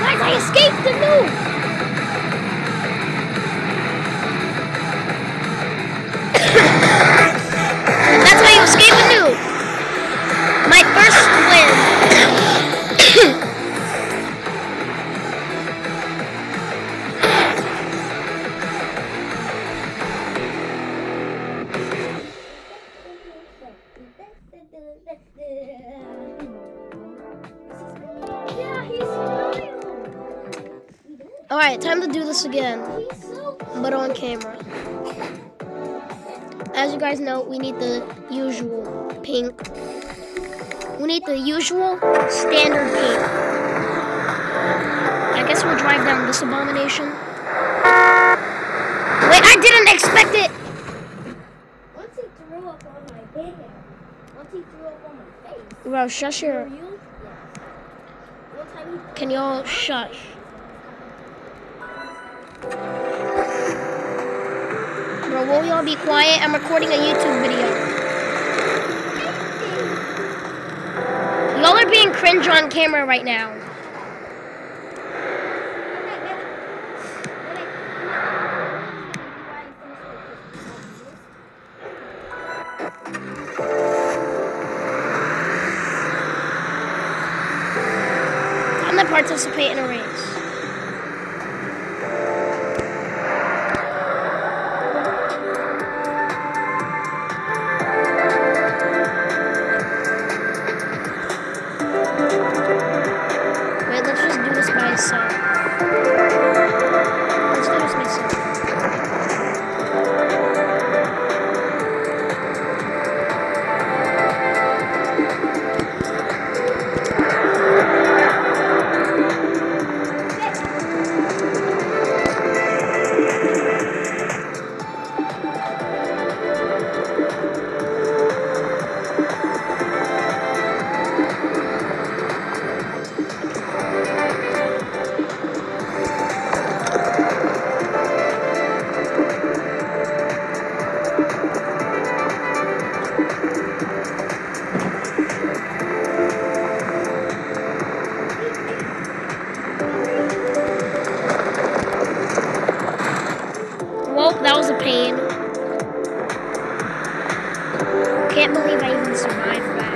Guys, I escaped the noose! Alright, time to do this again, but on camera. As you guys know, we need the usual pink. We need the usual standard pink. I guess we'll drive down this abomination. Wait, I didn't expect it! Once threw up on my. Once he threw up on my face. Bro, shush your... You? Yes. One time he Can y'all shush? Bro, will y'all be quiet? I'm recording a YouTube video. Y'all are being cringe on camera right now. I'm gonna participate in a race. That was a pain. Can't believe I even survived that.